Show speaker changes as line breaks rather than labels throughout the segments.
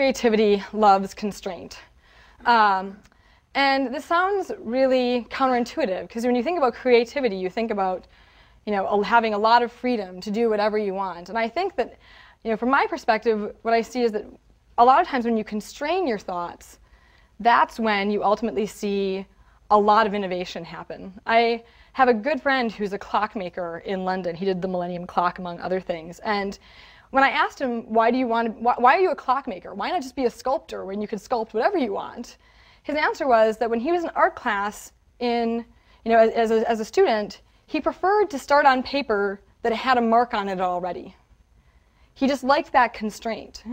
creativity loves constraint. Um, and this sounds really counterintuitive because when you think about creativity, you think about you know, having a lot of freedom to do whatever you want. And I think that, you know, from my perspective, what I see is that a lot of times when you constrain your thoughts, that's when you ultimately see a lot of innovation happen. I have a good friend who's a clockmaker in London. He did the Millennium Clock, among other things. And when I asked him, why do you want to, why, why are you a clockmaker? Why not just be a sculptor when you can sculpt whatever you want? His answer was that when he was in art class in, you know, as, a, as a student, he preferred to start on paper that had a mark on it already. He just liked that constraint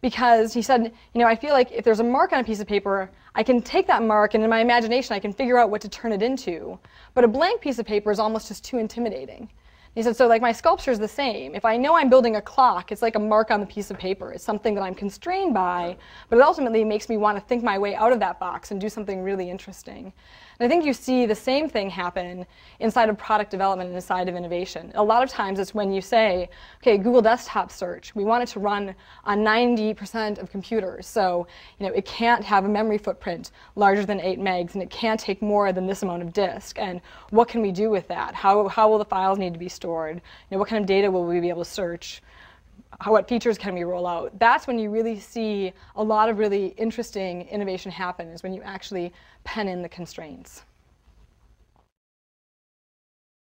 because he said, you know, I feel like if there's a mark on a piece of paper, I can take that mark and in my imagination I can figure out what to turn it into. But a blank piece of paper is almost just too intimidating. He said, so like my sculpture is the same. If I know I'm building a clock, it's like a mark on the piece of paper. It's something that I'm constrained by, but it ultimately makes me want to think my way out of that box and do something really interesting. And I think you see the same thing happen inside of product development and inside of innovation. A lot of times it's when you say, okay, Google Desktop Search, we want it to run on 90% of computers. So, you know, it can't have a memory footprint larger than 8 megs, and it can't take more than this amount of disk. And what can we do with that? How, how will the files need to be stored? You know, what kind of data will we be able to search? How, what features can we roll out? That's when you really see a lot of really interesting innovation happen, is when you actually pen in the constraints.